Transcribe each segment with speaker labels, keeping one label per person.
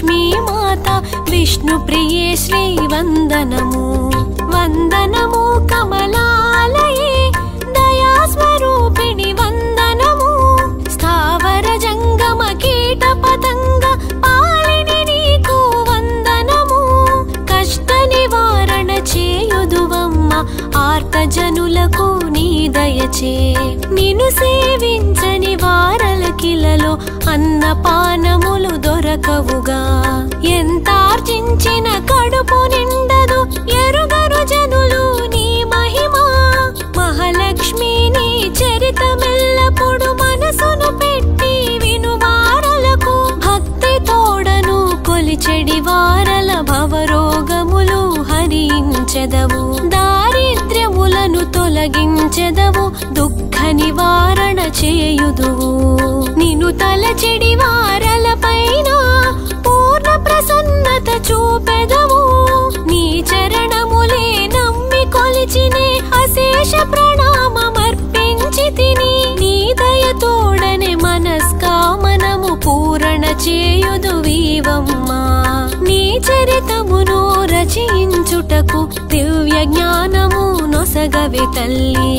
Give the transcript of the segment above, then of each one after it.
Speaker 1: లక్ష్మీ మాత విష్ణు ప్రియే శ్రీ వందనము. వందనము కమలాలయే దయా స్వరూపిణి వందనము. స్థావర జంగమ కీట పతంగ పాలిని నీకు వందనము. కష్ట నివారణ చేయుదువమ్మ ఆర్త జనులకు నీ దయచే. నిను సేవించని వారలకిలలో అన్నపానములు దొరకవుగా. ఎంతార్జించిన కడుపు నిండదు ఎరుగరు జనులు నీ మహిమా. మహాలక్ష్మి నీ చరితమెల్లప్పుడు మనసును పెట్టి వినువారలకు భక్తి తోడను కొలిచెడి వారల భవరోగములు హరించెదవు. దారిద్ర్యములను తొలగించెదవు. దుఃఖ నివార చేయుదువు. నిన్ను తలచెడి వారల పైన పూర్ణ ప్రసన్నత చూపెదవు. నీ చరణములే నమ్మి కొలిచినే అశేష ప్రణామమర్పించి తిని నీ దయతోడనే మనస్కామనము పూరణ చేయుదు వీవమ్మా నీ చరితమును రచయించుటకు దివ్య జ్ఞానము నొసగవి తల్లి.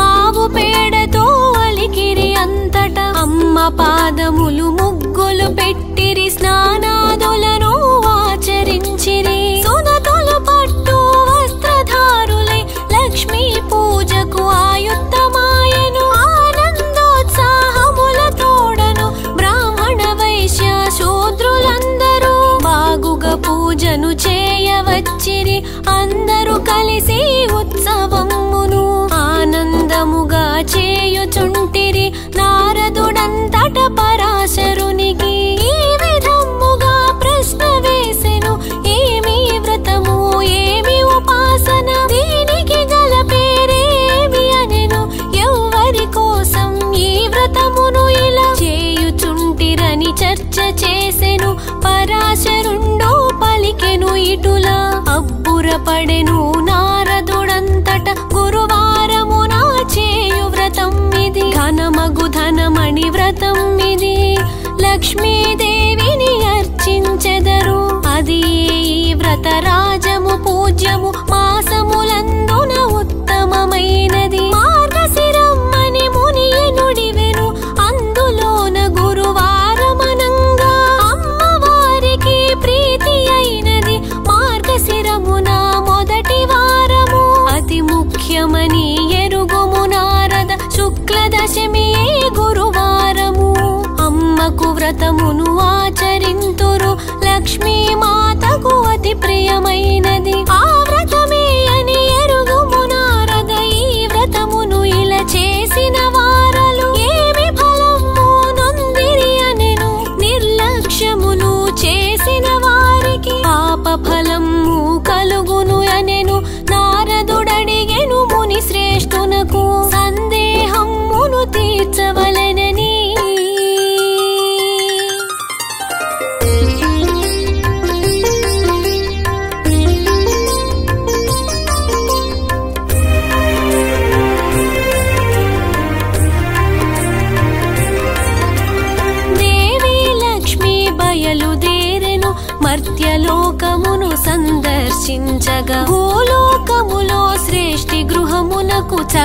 Speaker 1: ఆవు పేడతో అలికిరి అంతట. అమ్మ పాదములు ముగ్గులు పెట్టిరి స్నానాదులను చేయుచుంటిరి. నారదుడంతట పరాశరునికి ఈ విధముగా ప్రశ్న వేసెను. ఏమి వ్రతము ఏమి ఉపాసన దీనికి గల పేరేమి అనెను. ఎవ్వరి కోసం ఈ వ్రతమును ఇలా చేయుచుంటిరని చర్చ చేసెను. పరాశరుండో పలికెను ఇటులా అబ్బురపడెను. లక్ష్మీదేవిని అర్చించెదరు. అది వ్రతరాజము పూజ్యము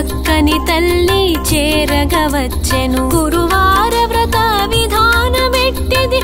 Speaker 1: చక్కని తల్లి చేరగవచ్చెను. గురువార వ్రత విధానమెట్టిది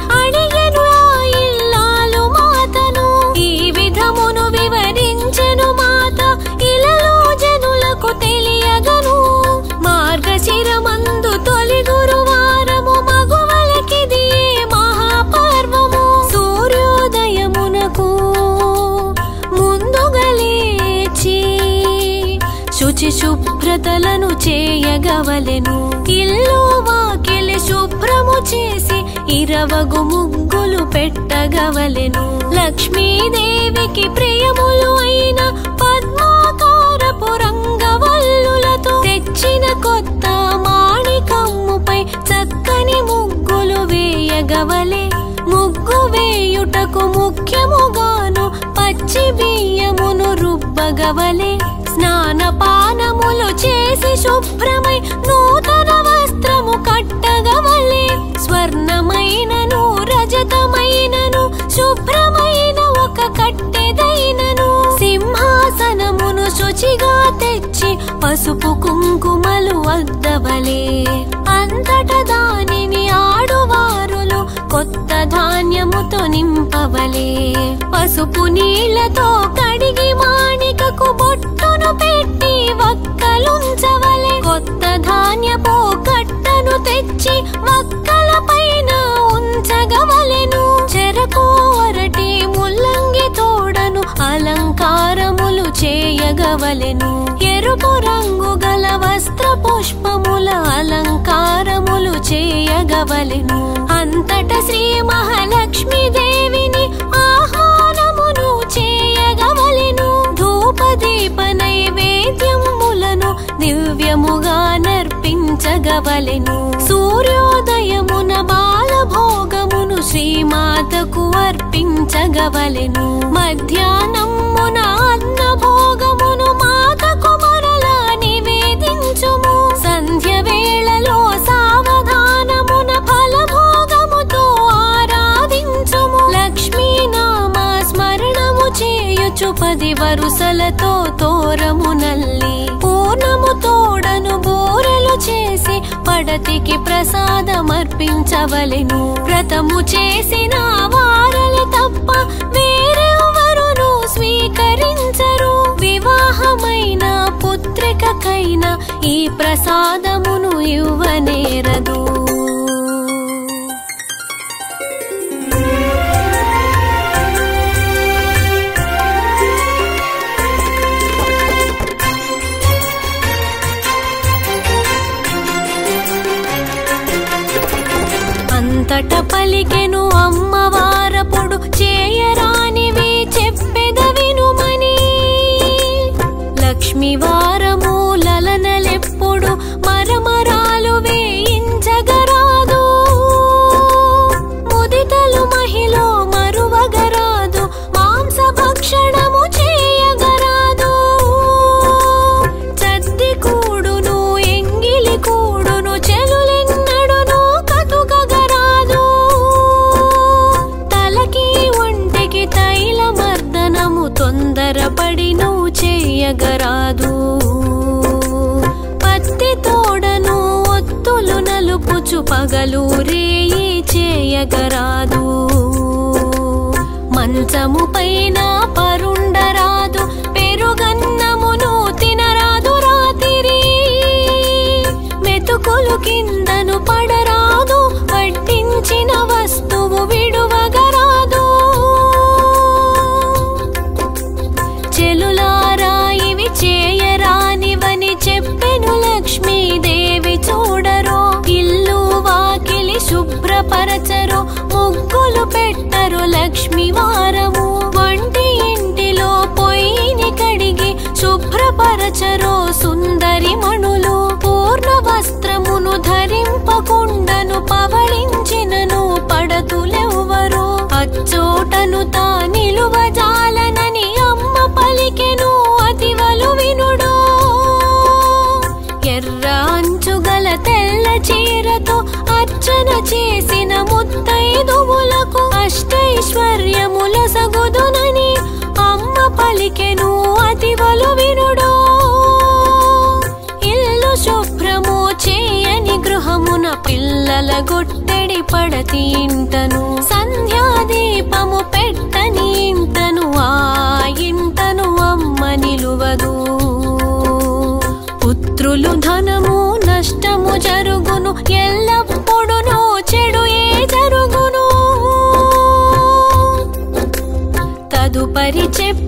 Speaker 1: కవలెను ఇల్లు వాకిలి శుభ్రము చేసి ఇరవగు ముగ్గులు పెట్టగవలెను. లక్ష్మీదేవికి ప్రియములు అయిన పద్మాకారపు రంగవల్లులతో తెచ్చిన కొత్త మాణికమ్ముపై చక్కని ముగ్గులు వేయగవలే. ముగ్గు వేయుటకు ముఖ్యముగాను పచ్చి బియ్యమును రుబ్బగవలే. స్నాన స్నానపానములు చేసి శుభ్రమై నూతన వస్త్రము కట్టగవలే. స్వర్ణమైనను రజతమైనను శుభ్రమైన ఒక కట్టెదైనను. సింహాసనమును శుచిగా తెచ్చి పసుపు కుంకుమలు అద్దవలే. అంతట దానిని ఆడు కొత్త ధాన్యముతో నింపవలే. పసుపు నీళ్ళతో కడిగి మాణికకు బొట్టును పెట్టి వక్కలుంచవలే. కొత్త ధాన్యపు కట్టను తెచ్చి వక్కల పైన ఉంచగవలెను చెరకు అరటి ముల్లంగి తోడను అలంకారములు చేయగవలెను. ఎరుపు రంగుగా వస్త్ర పుష్పముల అలంకారములు చేయగవలెను. అంతట శ్రీ మహాలక్ష్మి దేవిని ఆహారమును చేయగవలెను. ధూపదీప నైవేద్యములను దివ్యముగా నర్పించగవలెను. సూర్యోదయమున బాలభోగమును శ్రీమాతకు అర్పించగవలెను. మధ్యాహ్నమున అన్నభోగమును మాతకు నివేదించుము సంధ్య వేళలో సావధానమున ఫలభోగముతో ఆరాధించుము. లక్ష్మీ నామ స్మరణము చేయుచు పది వరుసలతో తోరమునల్లి పూర్ణము తోడను బూరెలు చేసి పడతికి ప్రసాదమర్పించవలెను. వ్రతము చేసిన వారలు తప్ప వేరెవరును స్వీకరించరు. వివా ఈ ప్రసాదమును ఇవ్వనేరదు అంతట పలికెను అమ్మవారపుడు చేయ చూపుచు పగలు రేయి చేయగరాదు. మంచము పైన పరుండరాదు పెరుగన్నమును తినరాదు రాతిరి. మెతుకులు కిందను లక్ష్మి వారము వంటి ఇంటిలో పొయ్యిని కడిగి శుభ్రపరచరో సుందరి మణులు. పూర్ణ వస్త్రమును ధరింపకుండను పవళించినను పడతులెవ్వరు. అచ్చోటను తా నిలువజాలనని అమ్మ పలికెను అతివలు వినుడు ఎర్ర అంచుగల తెల్ల చీరతో అర్చన చేసిన ముత్తైదువులకు అష్టైశ్వర్యముల సగుదునని అమ్మ పలికెను అతివలు వినుడు. ఇల్లు శుభ్రము చేయని గృహమున పిల్లల గొట్టెడి పడతి ఇంటను సంధ్యాదీపము chip.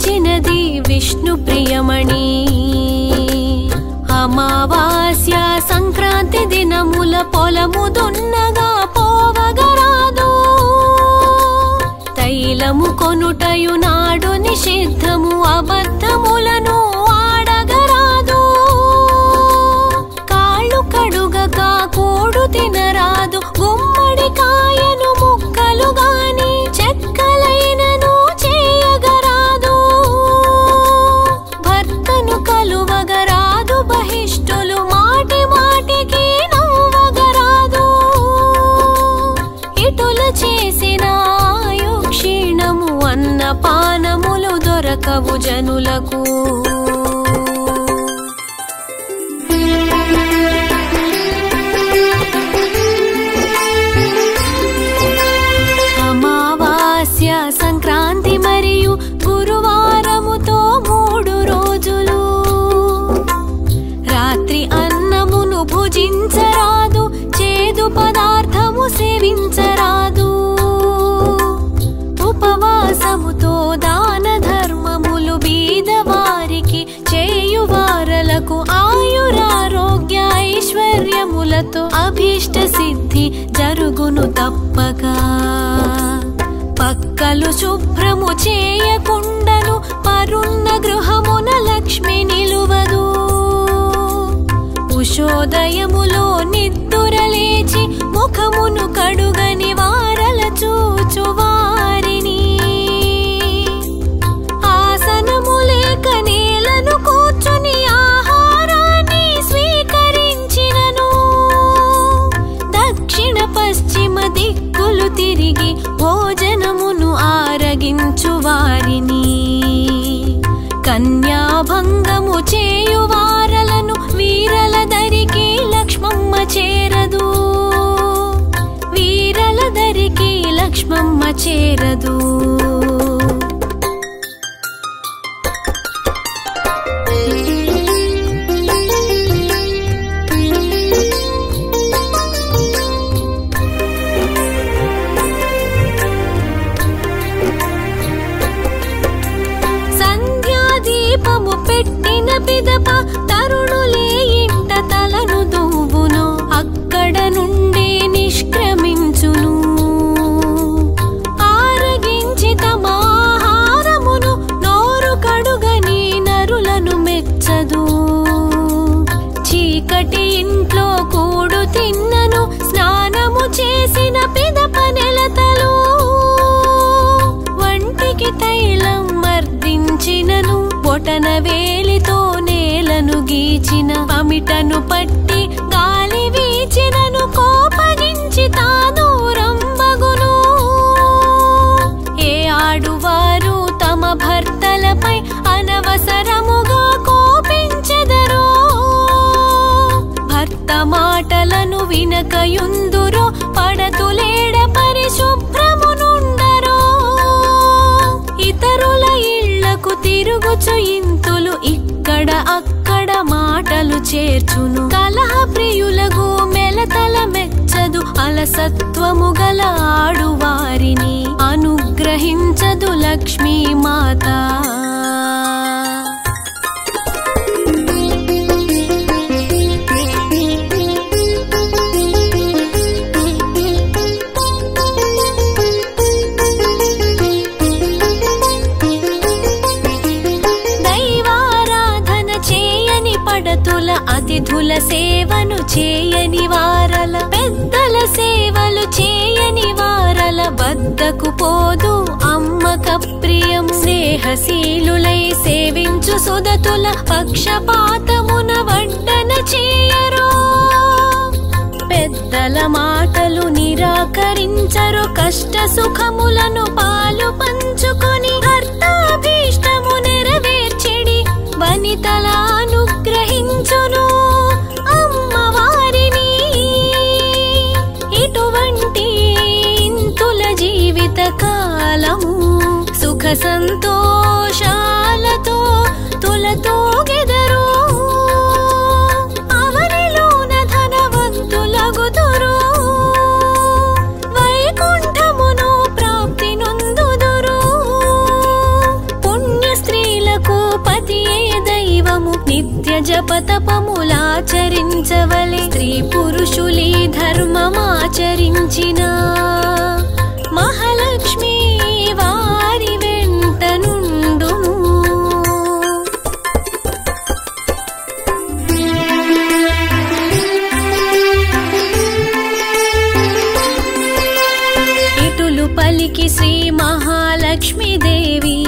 Speaker 1: మించినది విష్ణు ప్రియమణి. అమావాస్య సంక్రాంతి దినముల పొలము దున్నగా పోవగరాదు. తైలము కొనుటయు నాడు నిషిద్ధము అబద్ధములను ఆడగరాదు. కాళ్ళు కడుగగా కూడు తినరాదు. జనులకు. అమావాస్య సంక్రాంతి మరియు గురువారముతో మూడు రోజులు. రాత్రి అన్నమును భుజించరాదు చేదు పదార్థము సేవించరాదు. ఇష్ట సిద్ధి జరుగును తప్పక. పక్కలు శుభ్రము చేయకుండను పరున్న గృహమున లక్ష్మి నిలువదు. ఉషోదయములో నిద్దురలేచి ముఖమును కడుగని 사치라도 మాటలను పడతులేడ పరిశుభ్రమునుండరో. ఇతరుల ఇళ్ళకు తిరుగుచు ఇంతులు ఇక్కడ అక్కడ మాటలు చేర్చును. కలహ ప్రియులగు మెలతల మెచ్చదు అలసత్వము గల ఆడువారిని అనుగ్రహించదు లక్ష్మీ మాత పెద్దల సేవను చేయని వారల పెద్దల సేవలు చేయని వారల వద్దకు పోదు అమ్మక ప్రియం. స్నేహశీలులై సేవించు సుదతుల పక్షపాతమున వడ్డన చేయరు. పెద్దల మాటలు నిరాకరించరు కష్ట సుఖములను పాలు పంచుకొని అర్థాభీష్టము నెరవేర్చెడి వనితల దైవము స్త్రీ పురుషులీ ధర్మమాచరించిన. మహాలక్ష్మి వారి వెంట నుండును. ఇటులు పలికి శ్రీ మహాలక్ష్మి దేవి.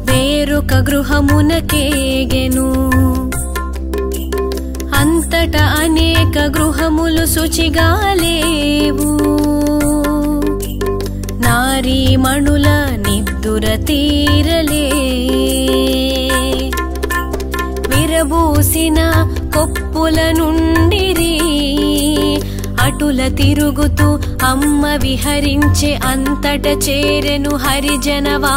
Speaker 1: వేరొక గృహమునకే గృహములు శుచిగా లేవు. నారీమణుల నిద్దుర తీరలే. విరబూసిన కొప్పుల నుండిరి. అటుల తిరుగుతూ అమ్మ విహరించే అంతట చేరెను హరిజనవాడకు.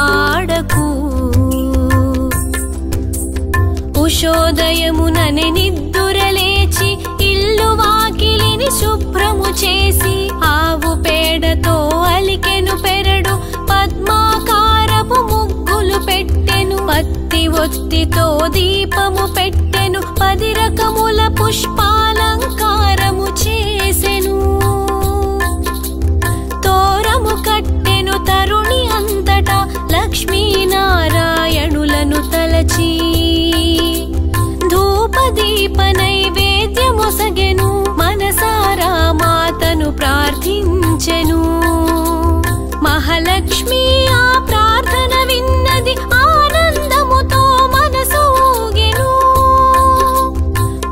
Speaker 1: ఉషోదయమునని నిద్దురలే. వాకిలిని శుభ్రము చేసి ఆవు పేడతో అలికెను పెరడు. పద్మాకారపు ముగ్గులు పెట్టెను. పత్తి ఒత్తితో దీపము పెట్టెను. పది రకముల పుష్పాలంకారము చే ప్రార్థించెను మహాలక్ష్మి ఆ ప్రార్థన విన్నది ఆనందముతో మనసు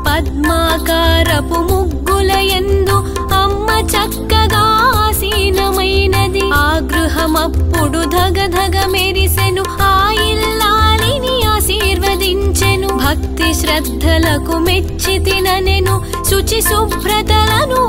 Speaker 1: పద్మాకారపు ముగ్గుల ఎందు అమ్మ చక్కగా ఆసీనమైనది. ఆ గృహమప్పుడు ధగధగ మెరిసెను. ఆ ఇల్లాలిని ఆశీర్వదించెను. భక్తి శ్రద్ధలకు మెచ్చి తిననెను. శుచి శుభ్రతలను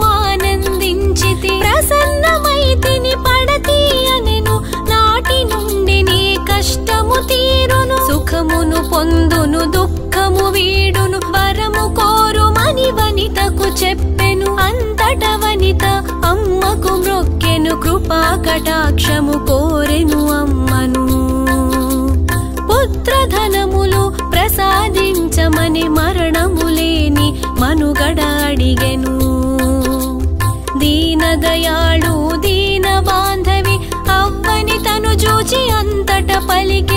Speaker 1: ఆనందించితి ప్రసన్నమైతిని పడతి అనెను నాటి నుండి నీ కష్టము తీరును. సుఖమును పొందును దుఃఖము వీడును. వరము కోరుమని వనితకు చెప్పెను. అంతట వనిత అమ్మకు మ్రొక్కెను. కృపా కటాక్షము కోరెను అమ్మను అంతట పలికెను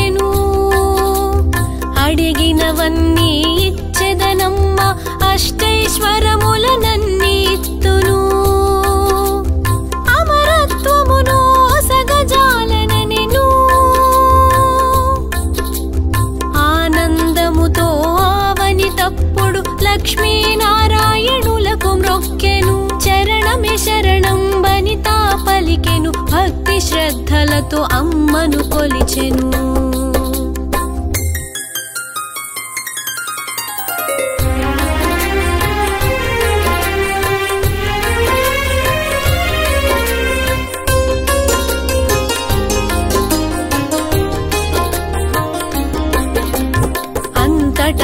Speaker 1: శ్రద్ధలతో అమ్మను కొలిచెను.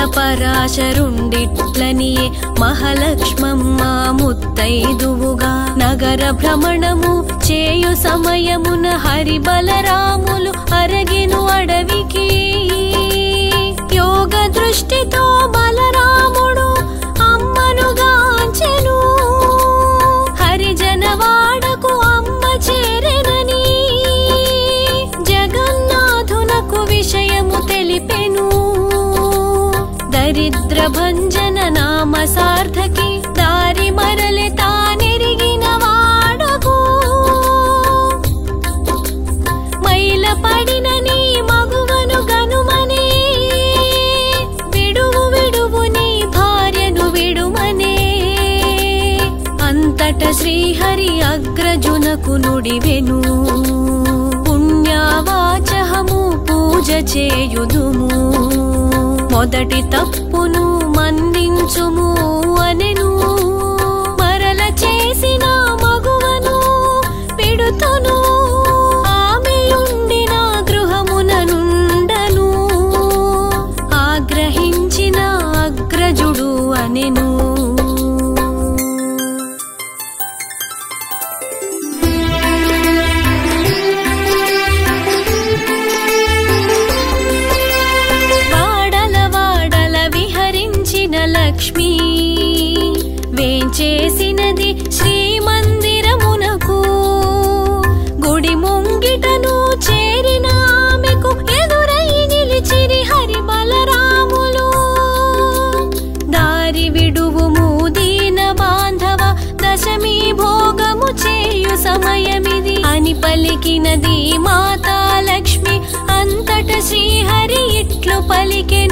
Speaker 1: పరాశరుండిట్లనియే మహాలక్ష్మమ్మ ముత్తైదువుగా. నగర భ్రమణము చేయు సమయమున హరి బలరాములు అరగిను అడవికి. యోగ దృష్టితో బలరాముడు అమ్మను గాంచెను. హరిజనవాడకు అమ్మ చేరెనని. జగన్నాథునకు విషయము తెలిపే భంజన నామ సార్థకి దారి మరలి తానెరిగిన వాడకు మైల పడిన నీ మగువను గనుమనే విడువు విడువు నీ భార్యను విడుమనే. అంతట శ్రీహరి అగ్రజునకు నుడివెను. పుణ్యవాచ పూజ చేయుదుము. మొదటి తప్పును మన్నించుము అనెను. పలికినది మాతా లక్ష్మి అంతట శ్రీహరి ఇట్లు పలికే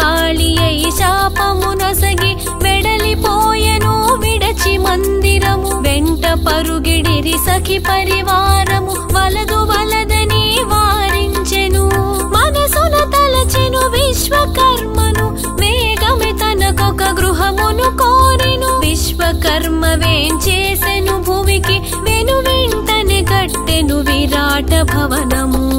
Speaker 1: కాళియై శాపమునసగి వెడలిపోయెను విడచి మందిరము. వెంట పరుగిడిరి సఖి పరివారము వలదు వలదని వారించెను. మనసున తలచెను విశ్వకర్మను వేగమి తనకొక గృహమును కోరెను. విశ్వకర్మ వేంచేసెను భూమికి వెను వెంటనే కట్టెను విరాట భవనము.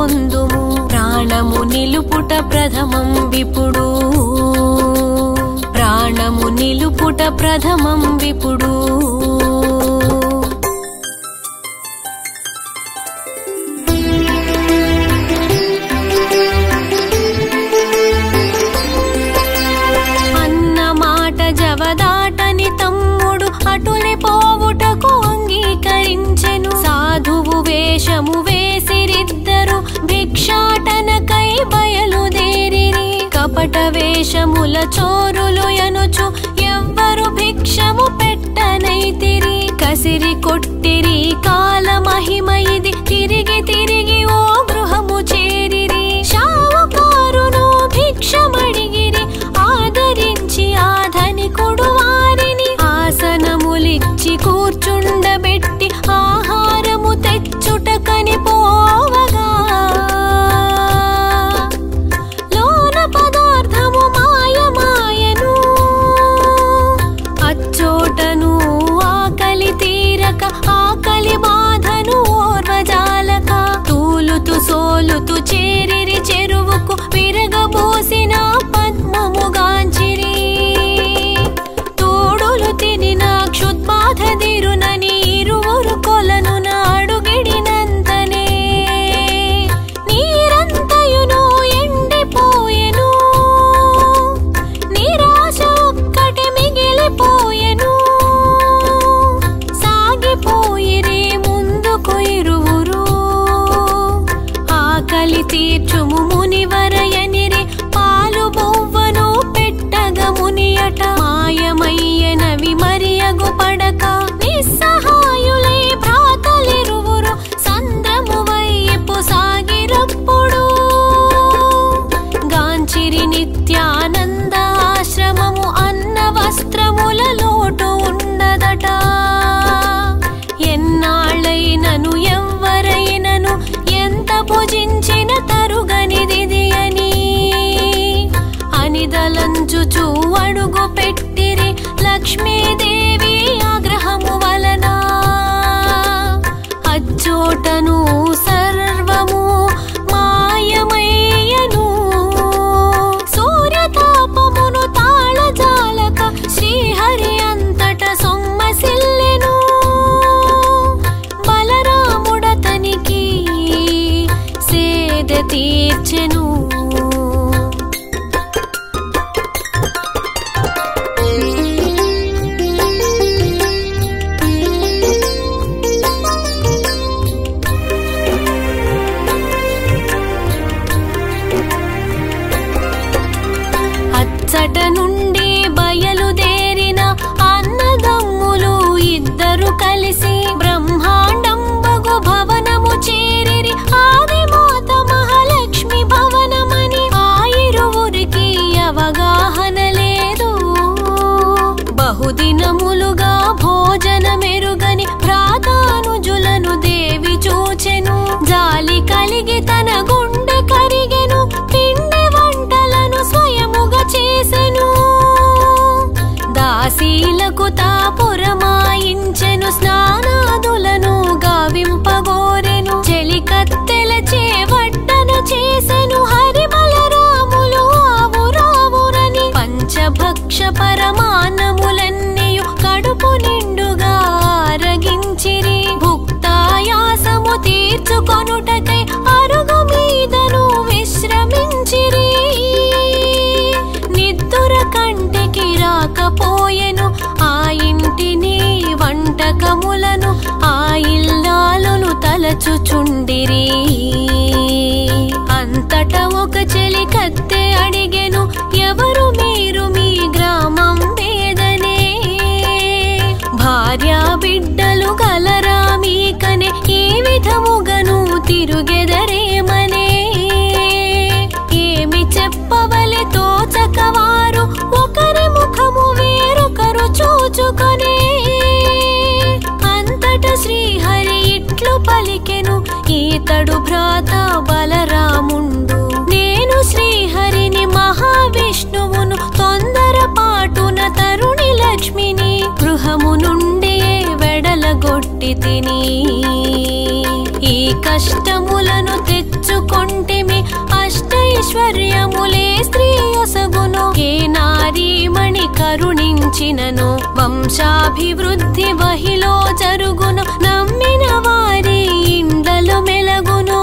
Speaker 1: పొందుము ప్రాణము నిలుపుట ప్రథమం విపుడు. ప్రాణము నిలుపుట ప్రథమం విపుడు. కపటవేషముల చోరులు ఎనుచు ఎవ్వరు భిక్షము పెట్టనైతిరి కసిరి కొట్టిరి కాల మహిమ ఇది తిరిగి తిరిగి తాపురమాయించెను స్నానాదులను తలచుచుండిరి అంతట ఒక చెలి కత్తె అడిగెను. ఎవరు మీరు మీ గ్రామం వేదనే. భార్యా బిడ్డలు కలరా మీకనే. ఏ విధముగను తిరుగెదరేమనే. ఏమి చెప్పవలె తోచకవా ఇట్లు పలికెను ఈతడు భ్రాత బలరాముండు. నేను శ్రీహరిని మహావిష్ణువును తొందర పాటున తరుణి లక్ష్మిని గృహము నుండి వెడలగొట్టి తిని. ఈ కష్టములను తెచ్చుకొంటిమి అష్టైశ్వర్యములే స్త్రీ యొసగును ఏ నారీమణి కరుణించినను వంశాభివృద్ధి వహిలో జరుగును. నమ్మిన వారి ఇండలు మెలగును.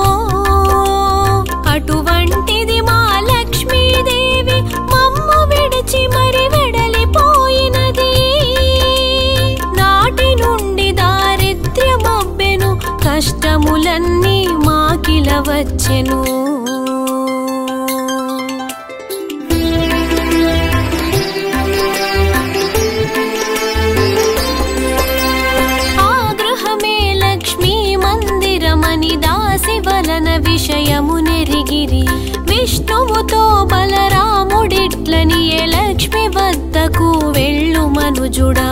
Speaker 1: అటువంటిది మా లక్ష్మీదేవి. మమ్మ విడిచి మరి వెడలిపోయినది. నాటి నుండి దారిద్ర్యమబ్బెను. కష్టములన్నీ మాకిల వచ్చెను నెరిగిరి విష్ణువుతో బలరాముడిట్లని ఏ లక్ష్మి వద్దకు వెళ్ళు మనుజుడా.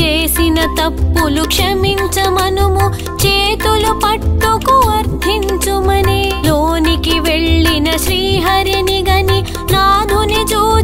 Speaker 1: చేసిన తప్పులు క్షమించమనుము చేతులు పట్టుకు అర్థించుమని. లోనికి వెళ్ళిన శ్రీహరిని గని నాదుని చూచి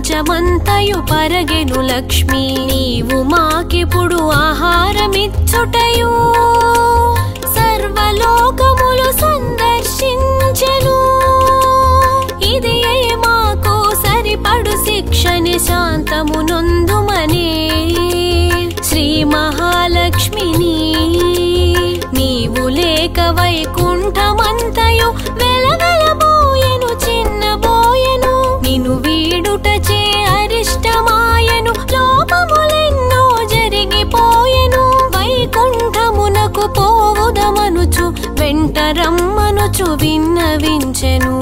Speaker 1: ప్రపంచమంతయు పరగెను లక్ష్మి నీవు మాకిప్పుడు ఆహారమిచ్చుటయు. సర్వలోకములు సందర్శించెను. ఇది మాకు సరిపడు శిక్షని శాంతమునందుమనే. శ్రీ మహాలక్ష్మిని నీవు లేక వైకుంఠమంతయు వెలవే రమ్మనుచు విన్నవించెను.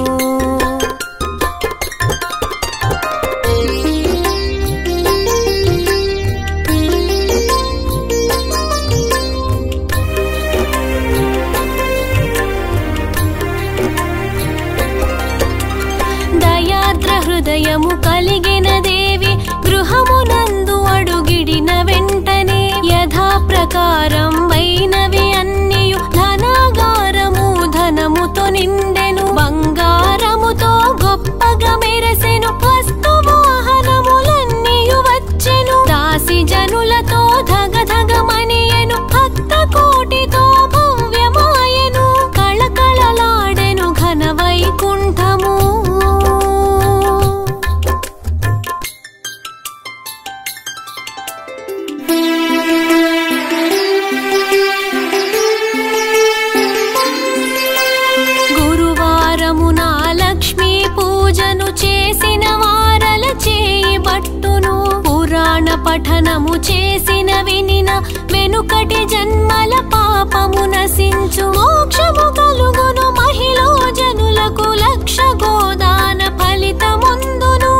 Speaker 1: అచ్చు మోక్షము కలుగును మహిళో జనులకు లక్ష గోదాన ఫలితముందును.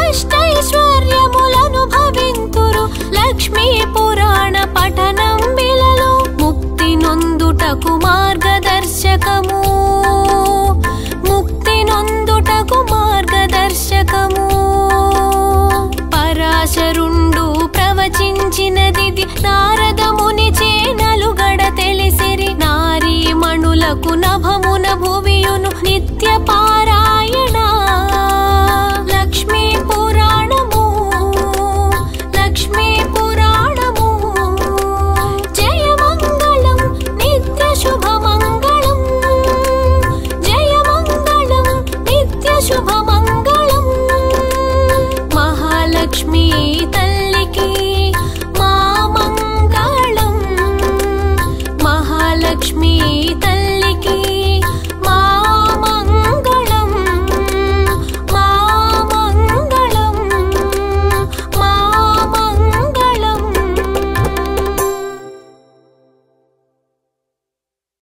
Speaker 1: అష్టైశ్వర్యములను భవింతురు లక్ష్మీ పురాణ పఠనం విలలో ముక్తి నొందుటకుమా నభమున न నిత్య పాల